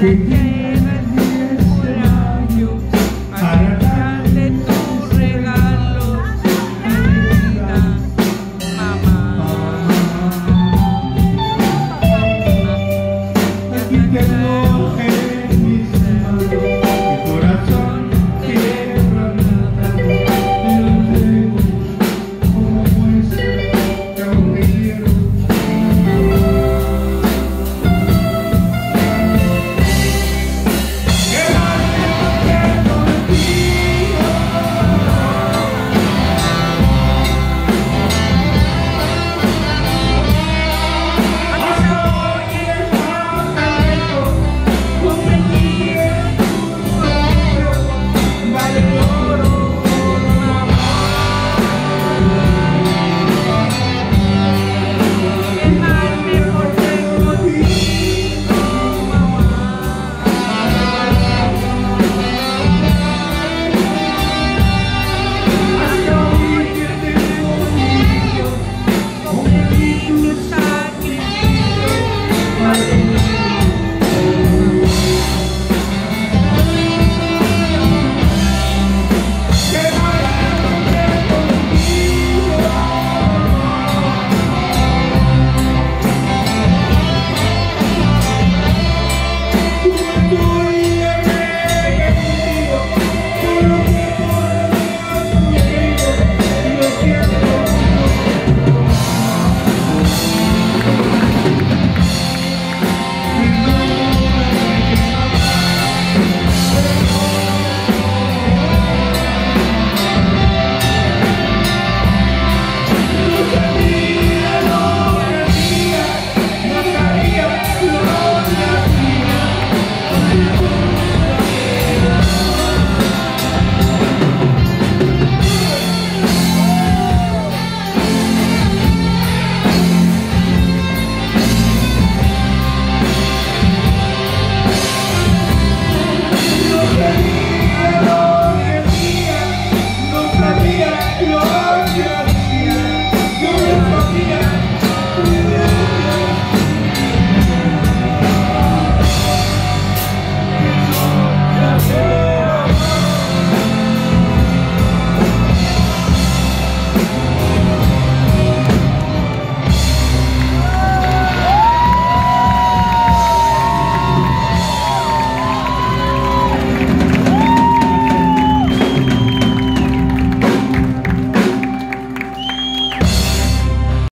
Fifty